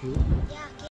shoe? Yeah.